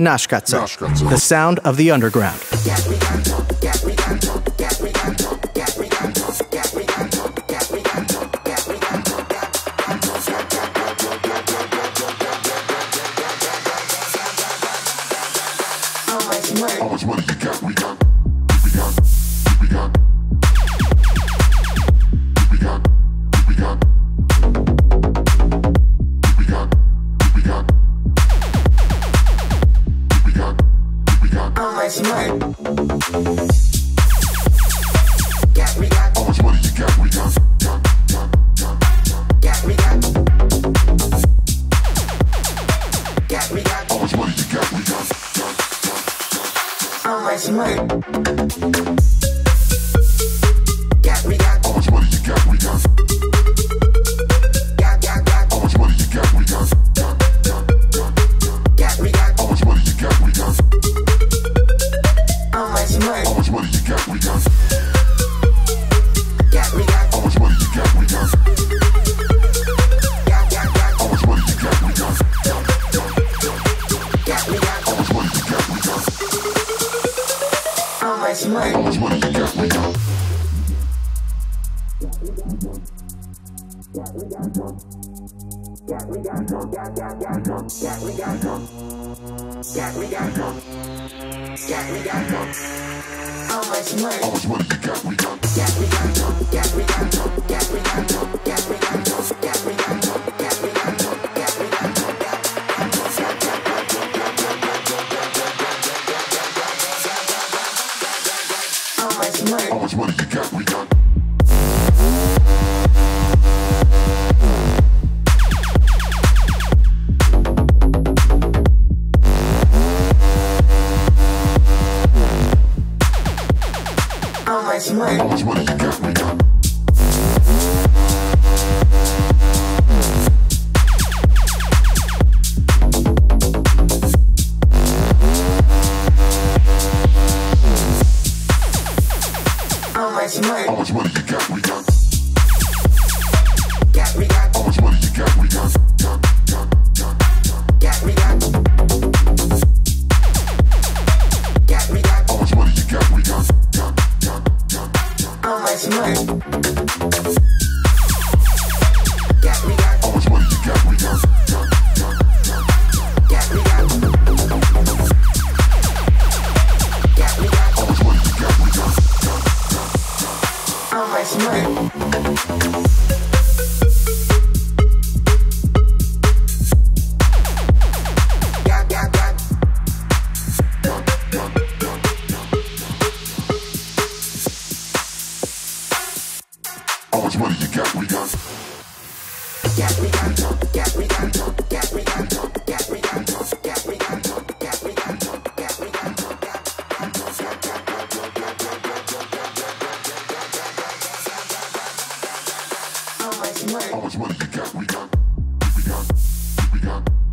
Naschkatze, Naschkatze. the sound of the underground. How much money you got? We got. much money. Got, we got how much money you got? How much money? How much money you got? We got. Much money? How much money you got? We got. How much money? How much money you got? We got. How much money? How much money you got? We got. How much money? How much money you got? We got. How much money you got? We got. Got. Got. How much money you got? We got. Got. Got. How much money? always win. You got? We got. We got. We got. Much money you got? We got. We got. We got.